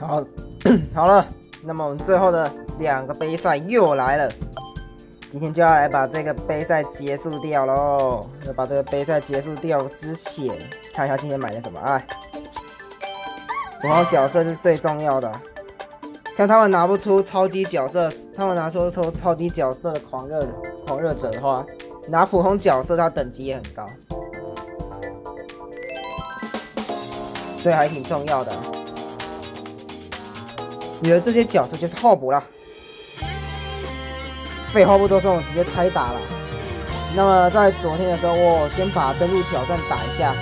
好，好了，那么我们最后的两个杯赛又来了，今天就要来把这个杯赛结束掉喽。那把这个杯赛结束掉之前，看一下今天买的什么啊？然后角色是最重要的，看他们拿不出超级角色，他们拿出出超级角色的狂热狂热者的话，拿普通角色，他等级也很高，所以还挺重要的。啊你的这些角色就是候补了，废话不多说，我直接开打了。那么在昨天的时候，我先把登录挑战打一下。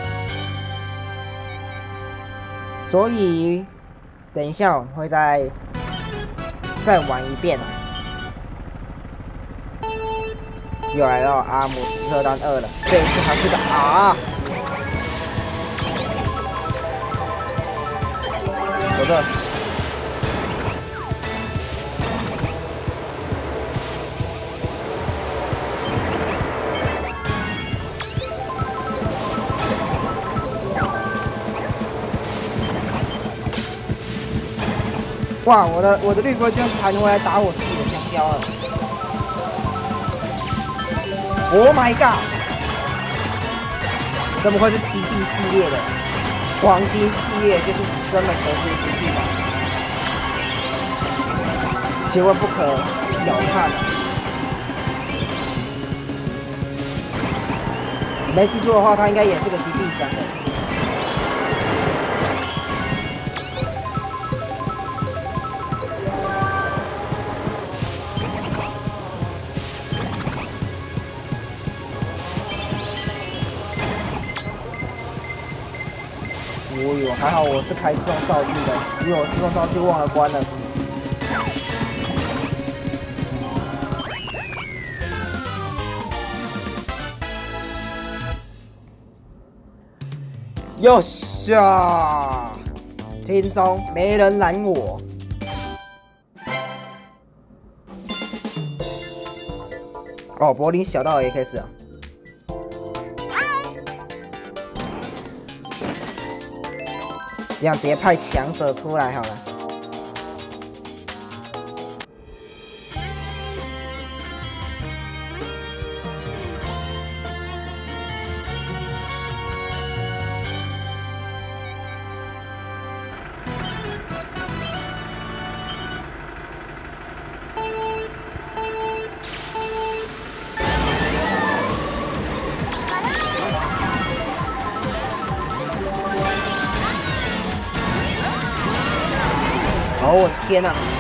所以，等一下我会再再玩一遍啊！又来到阿姆斯特丹二了，这一次还是个 R。我这。哇，我的我的绿龟居然还能回来打我自己的香蕉了！Oh my god！怎么会是极地系列的？黄金系列就是专门投资极地吧？千万不可小看！没记错的话，它应该也是个极地箱的。还好我是开自动道具的，因为我自动道具忘了关了。哟下，轻松，没人拦我。哦，柏林小道也开始。这样直接派强者出来好了。我的天呐！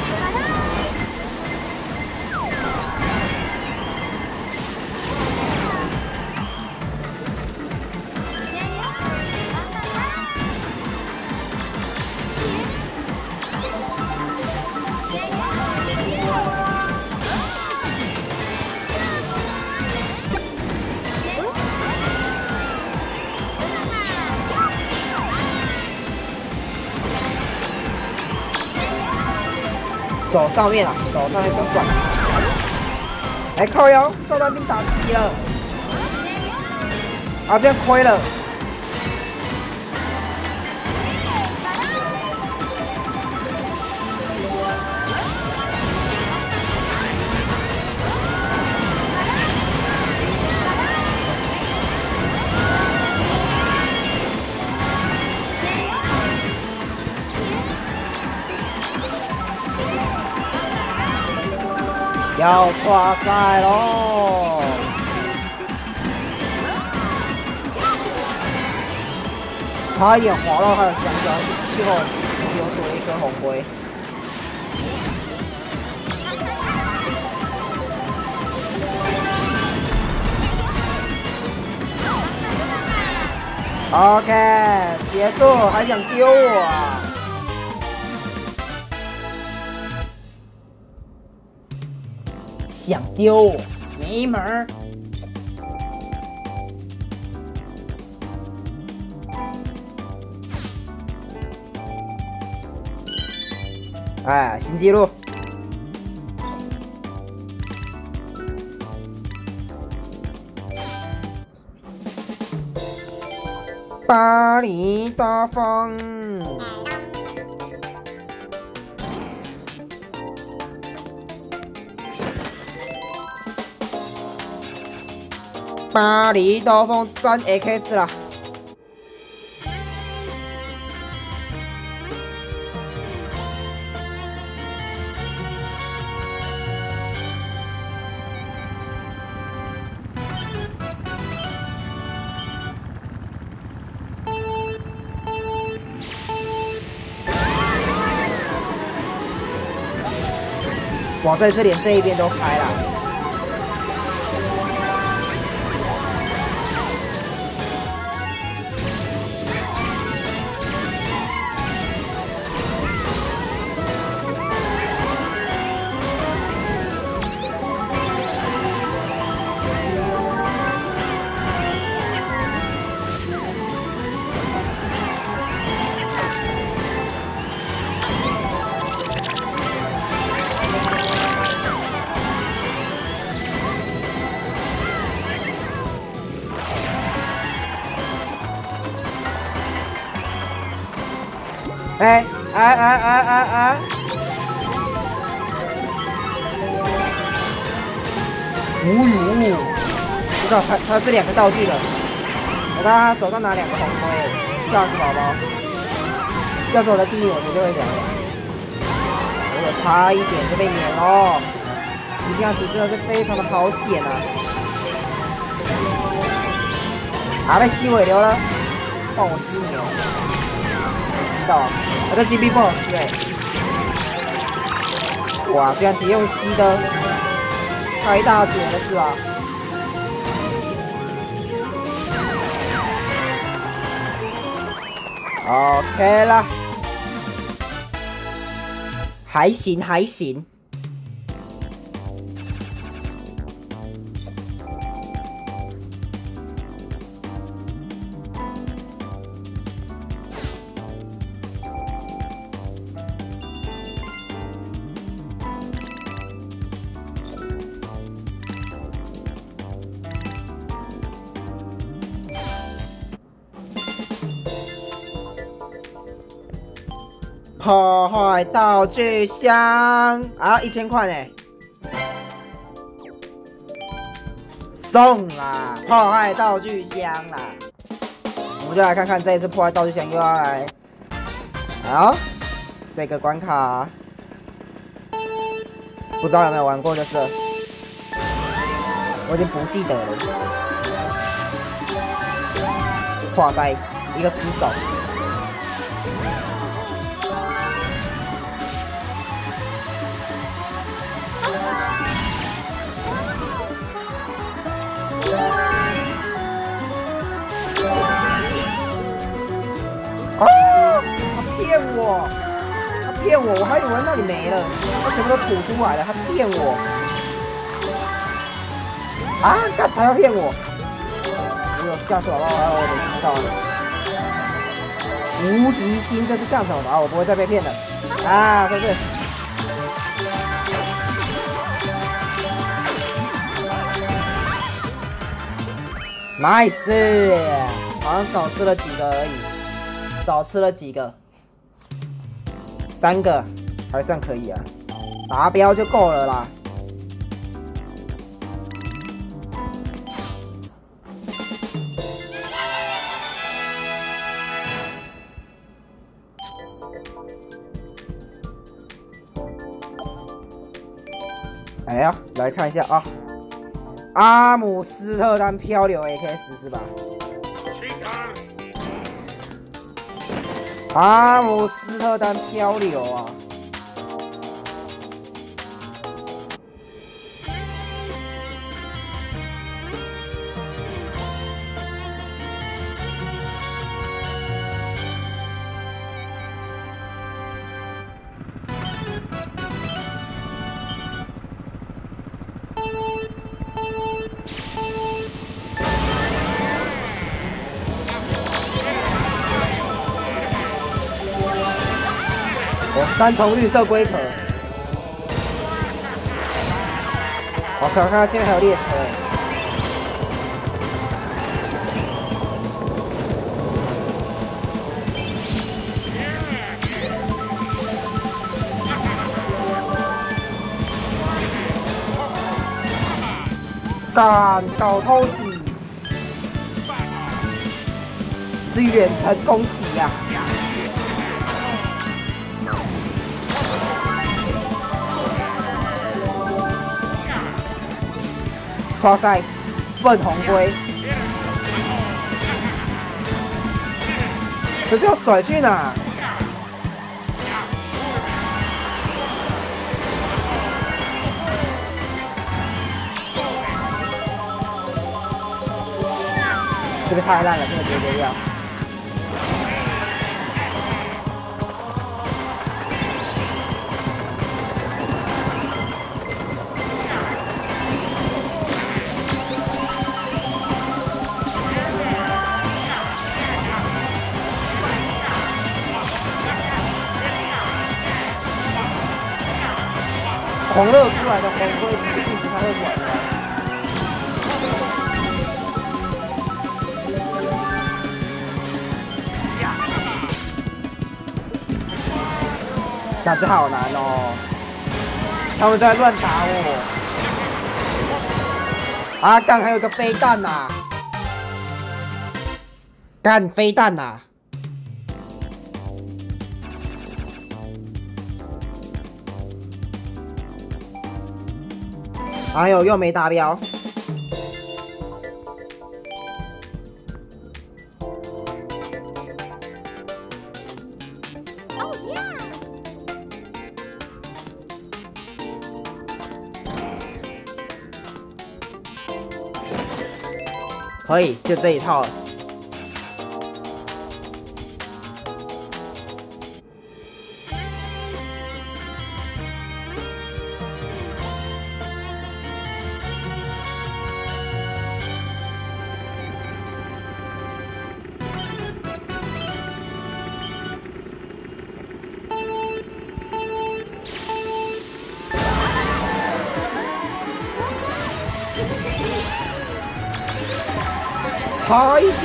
走上面啊，走上面不转。来靠腰，赵大兵打自己了。啊，这样亏了。要抓赛喽！差一点滑到他的香蕉，最后丢出了一颗红龟。OK，结束，还想丢我？啊？想丢，没门儿！哎，新纪录！巴黎大风。巴黎刀锋三 X 啦。哇，在这里这一边都开了。哎哎哎哎哎！无语，知道他他是两个道具的。我看他手上拿两个红盔，吓死宝宝。要是我的第一，我绝对会讲。如果差一点就被碾哦！一定要骑，真的是非常的好险啊！啊，被吸尾流了，换我吸你哦！我的 GB 不好吃哎！哇，居然直接用吸的，太大姐了是吧？OK 啦，还行还行。破坏道具箱啊，一千块呢，送啦！破坏道具箱啦，我们就来看看这一次破坏道具箱又要来，好，这个关卡不知道有没有玩过，就是我已经不记得了。哇塞，一个死手。骗我，我还以为那里没了，他全部都吐出来了，他骗我。啊！干他要骗我！哎呦，吓死我了！我得知道了。无敌星这是干什么？我不会再被骗了。啊，这是。Nice，好像少吃了几个而已。少吃了几个，三个还算可以啊，达标就够了啦。哎呀，来看一下啊，阿姆斯特丹漂流 AKS 是吧？阿姆斯特丹漂流啊！三重绿色龟壳，好可怕！现在还有列车，敢搞偷袭，是远程攻击呀。抓塞，粉红龟，可是要甩去哪？这个太烂了，这个绝对掉。狂热出来的红龟其实并不太会管的。打字好难哦，他们在乱打我。啊，干还有个飞弹呐！干飞弹呐！哎呦，又没达标。可以，就这一套。了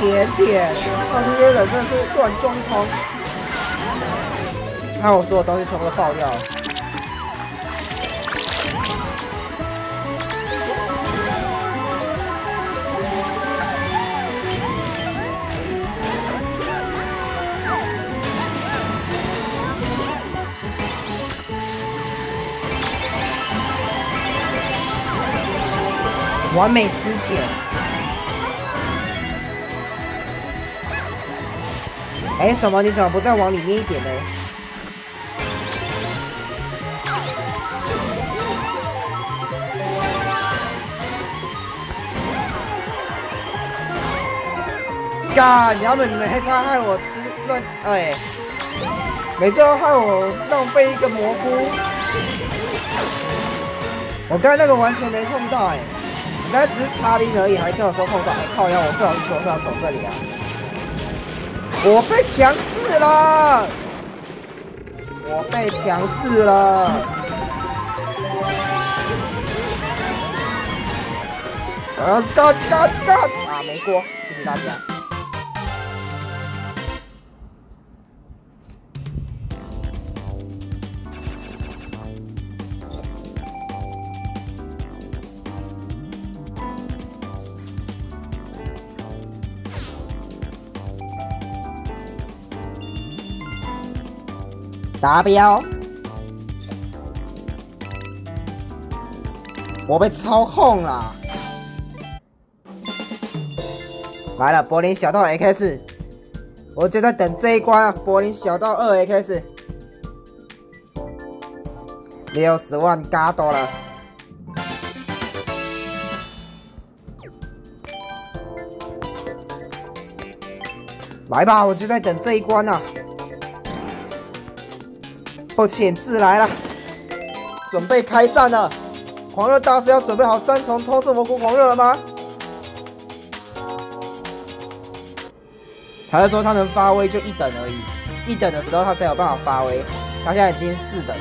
甜点点，那这些人真的是乱装空，看我所有东西全部都爆掉了。完美之前。哎，什么？你怎么不再往里面一点呢？干！你们你们黑叉害我吃乱哎，每次都害我浪费一个蘑菇。我刚才那个完全没碰到哎，刚才只是擦兵而已，还跟我说碰到。靠！要我最好是手上从这里啊。我被强制了！我被强制了！啊哒哒哒！啊，没过，谢谢大家。达标！我被操控了！来了，柏林小道 X，我就在等这一关啊！柏林小道二 X，六十万嘎多了！来吧，我就在等这一关呢。抱歉，自来了，准备开战了。狂热大师要准备好三重冲刺蘑菇狂热了吗？他说他能发威就一等而已，一等的时候他才有办法发威。他现在已经四等，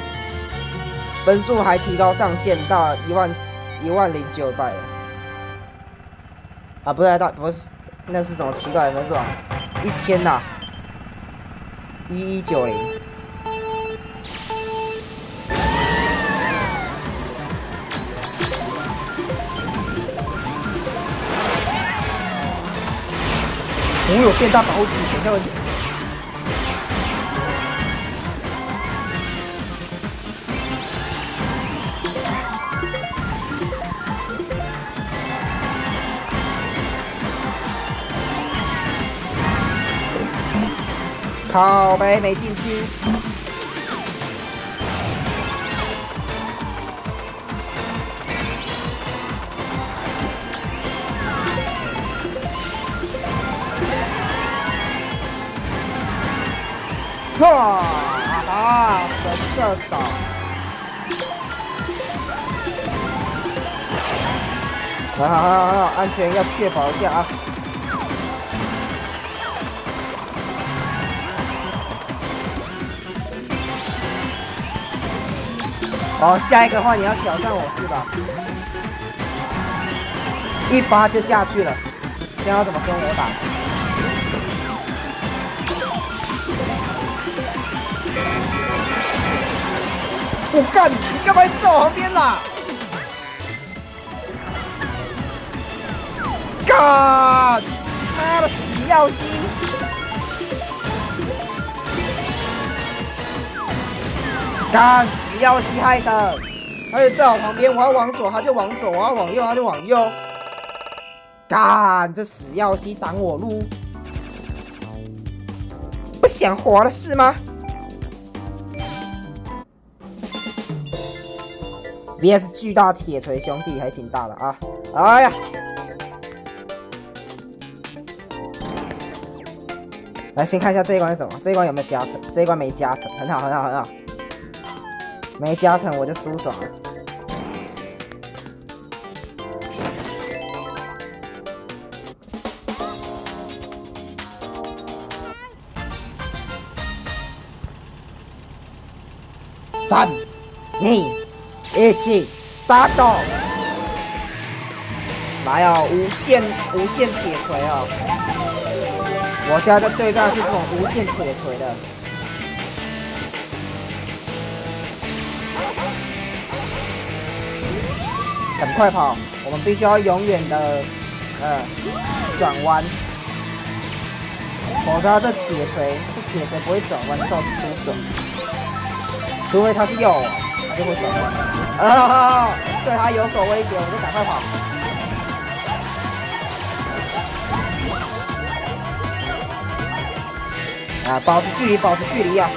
分数还提高上限到一万一万零九百了。啊，不是，到不是，那是什么奇怪的分数啊？一千呐，一一九零。我有变大保护值，等一下问题。靠没没进去。神射手，好好好好，安全要确保一下啊！好，下一个话你要挑战我是吧？一发就下去了，这要怎么跟我打？我干！你干嘛在我旁边啦？干！妈的死耀西！干死耀西害的！他就在我旁边，我要往左他就往左，我要往右他就往右。干！这死耀西挡我路，不想活了是吗？VS 巨大铁锤兄弟还挺大的啊！哎呀，来先看一下这一关是什么？这一关有没有加成？这一关没加成，很好很好很好，没加成我就输爽了。三，二。一起打倒！来哦，无限无限铁锤哦！我现在在对战是这种无限铁锤的，赶快跑！我们必须要永远的呃转弯，否则这铁锤这铁锤不会转弯，就是输走，除非他是右。就会转弯啊！对他有所威胁，我就赶快跑。啊，保持距离，保持距离啊！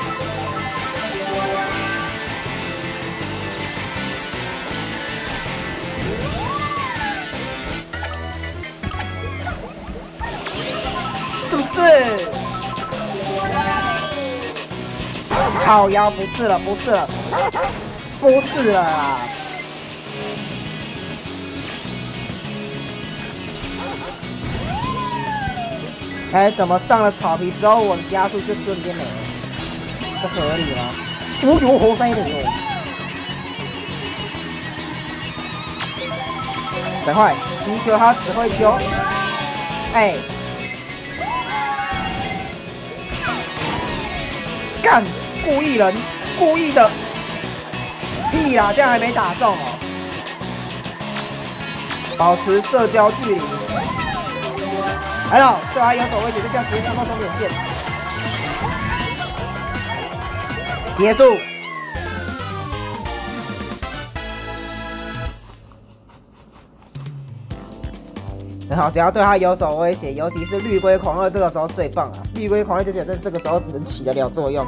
是不是？烤腰，不是了，不是了。不是了啦！哎，怎么上了草皮之后，我的加速就瞬间没了？这合理吗？我有活塞的哟！等会，星球他只会丢，哎，干，故意人，故意的。屁啦，这样还没打中哦！保持社交距离。还好，对他有所威胁，就这样直接冲到终点线，结束。很好，只要对他有所威胁，尤其是绿龟狂热，这个时候最棒啊！绿龟狂热就觉得这个时候能起得了作用。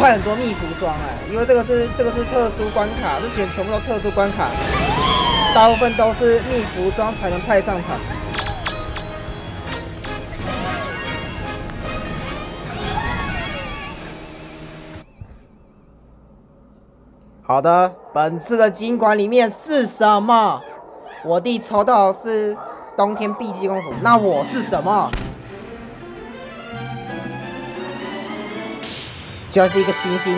派很多密服装哎，因为这个是这个是特殊关卡，这些全部都特殊关卡，大部分都是密服装才能派上场。好的，本次的金管里面是什么？我弟抽到是冬天碧姬公主，那我是什么？居然是一个星星，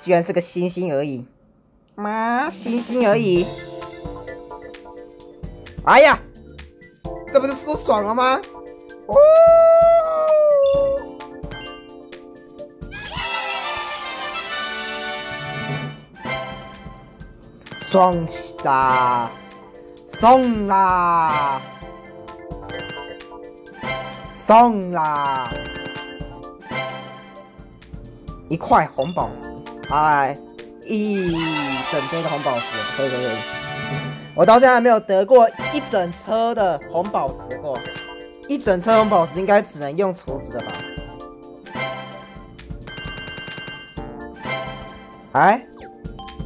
居然是个星星而已，妈，星星而已。哎呀，这不是说爽了吗？哦，爽啦，送啦，送啦！一块红宝石，哎，一整堆的红宝石，可以可以可以。我到现在还没有得过一整车的红宝石过，一整车红宝石应该只能用厨子的吧？哎，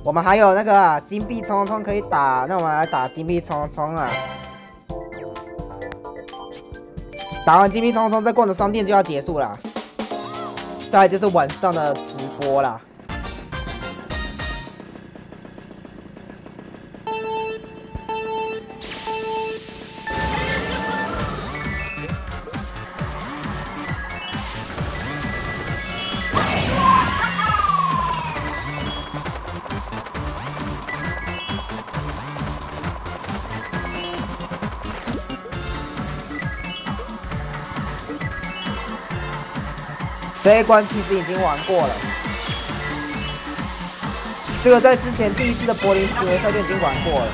我们还有那个金币冲冲可以打，那我们来打金币冲冲啊！打完金币冲冲，这逛的商店就要结束了。再就是晚上的直播啦。这一关其实已经玩过了，这个在之前第一次的柏林巡回赛就已经玩过了。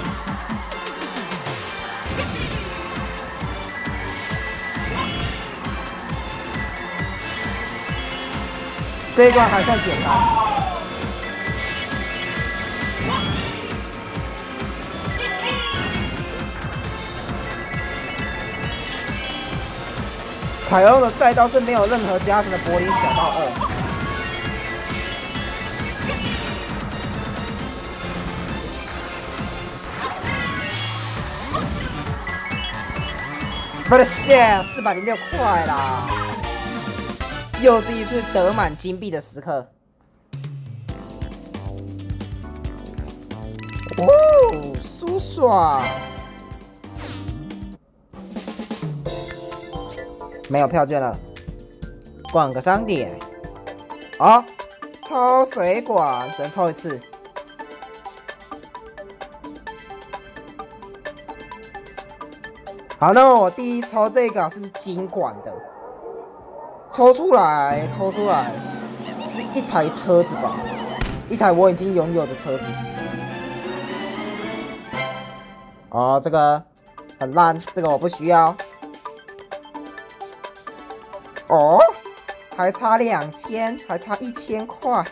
这一关还算简单。采用的赛道是没有任何加成的柏林小道二。我的天，四百零六块啦！又是一次得满金币的时刻。哦，舒爽。没有票券了，逛个商店。好，抽水管只能抽一次。好，那我第一抽这个是金管的，抽出来，抽出来是一台车子吧？一台我已经拥有的车子。哦，这个很烂，这个我不需要。哦，还差两千，还差一千块。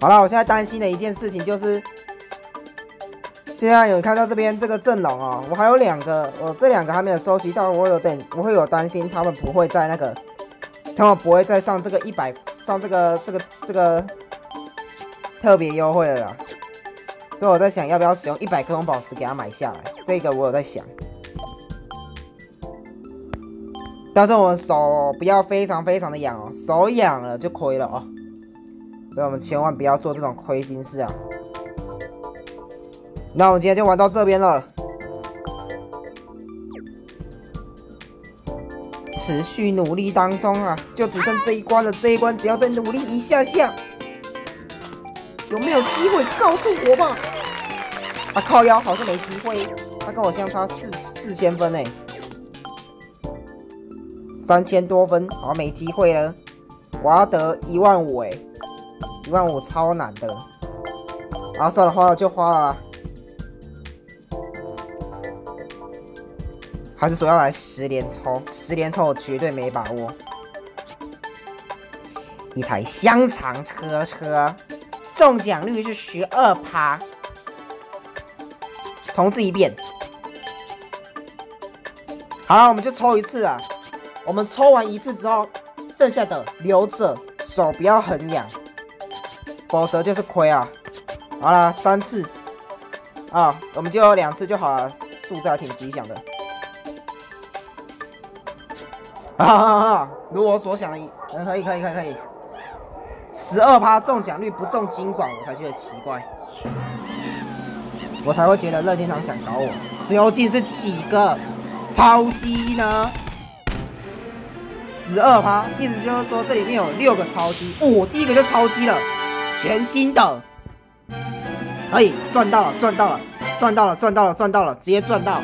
好了，我现在担心的一件事情就是，现在有看到这边这个阵容啊，我还有两个，我这两个还没有收集到，我有点我会有担心，他们不会在那个，他们不会再上这个一百，上这个这个这个特别优惠了啦。所以我在想，要不要使用一百颗红宝石给他买下来？这个我有在想。但是我们手不要非常非常的痒哦，手痒了就亏了哦，所以我们千万不要做这种亏心事啊。那我们今天就玩到这边了，持续努力当中啊，就只剩这一关了，这一关只要再努力一下下，有没有机会？告诉我吧。啊靠腰好像没机会，他跟我相差四四千分呢。三千多分，好像没机会了。我要得一万五哎，一万五超难的。啊，算了，花了就花了。还是说要来十连抽？十连抽我绝对没把握。一台香肠车车，中奖率是十二趴。重置一遍。好，我们就抽一次啊。我们抽完一次之后，剩下的留着，手不要很痒，否则就是亏啊。好了，三次啊，我们就两次就好了，数字还挺吉祥的。啊啊啊！如我所想的，嗯，可以可以可以可以。十二趴中奖率不中金管，我才觉得奇怪，我才会觉得乐天堂想搞我。究竟是几个超级呢？十二趴，意思就是说这里面有六个超级，哦，第一个就超级了，全新的，可以赚到了，赚到了，赚到了，赚到了，赚到了，直接赚到，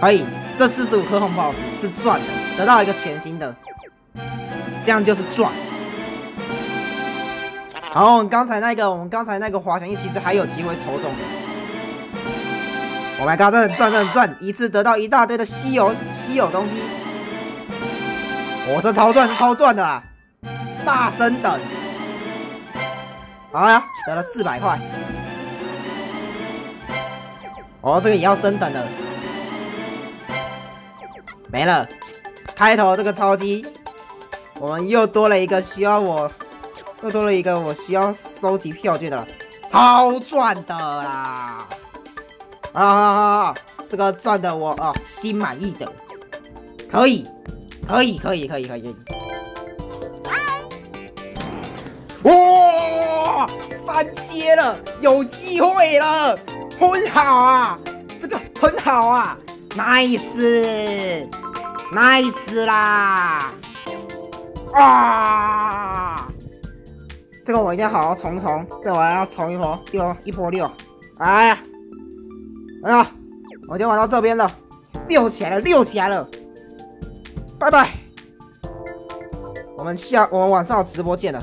可以，这四十五颗红宝石是赚的，得到一个全新的，这样就是赚。好，我们刚才那个，我们刚才那个滑翔翼其实还有机会抽中的。Oh my god，这很赚，这很赚，一次得到一大堆的稀有稀有东西。我这超赚，超赚的啊！大升等，好呀，得了四百块。哦，这个也要升等的，没了。开头这个超级，我们又多了一个需要我。又多了一个我需要收集票据的，超赚的啦！啊啊啊！这个赚的我啊心满意的，可以，可以，可以，可以，可以。哇！三阶了，有机会了，很好啊，这个很好啊，nice，nice 啦！啊！这个我一定要好好冲冲，这我要冲一波，六一波六，哎呀，啊，我就玩到这边了，溜起来了，溜起来了，拜拜，我们下我们晚上直播见了。